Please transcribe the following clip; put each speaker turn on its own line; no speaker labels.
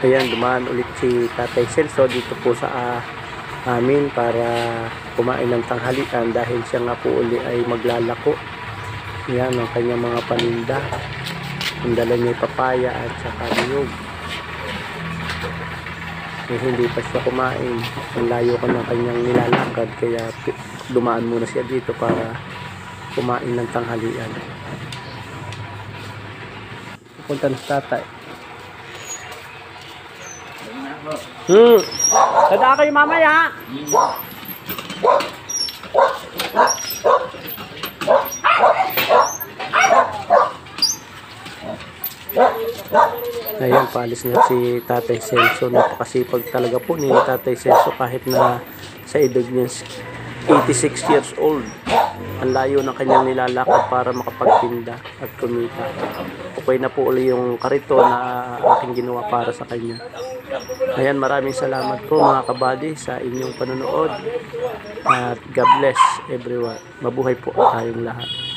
Ayan, dumaan ulit si Tatay Celso dito po sa ah, amin para kumain ng tanghalian dahil siya nga po uli ay maglalako. Yan ang kanyang mga paninda. Ang dala niya ay papaya at saka niyog. Eh, hindi pa siya kumain. Ang layo ko ng kanyang nilalakad kaya dumaan muna siya dito para kumain ng tanghalian. Pupunta na tatay. Hmm. Tada kayo mamaya. Ayan, paalis na si Tatay Celso. Napakasipag talaga po ni Tatay Celso kahit na sa edad niya 86 years old. Ang layo ng kanyang nilalakad para makapagtinda at kumita. Okay na po uli yung karito na aking ginawa para sa kanya. Ayan, maraming salamat po mga kabady sa inyong panonood. At God bless everyone. Mabuhay po tayong lahat.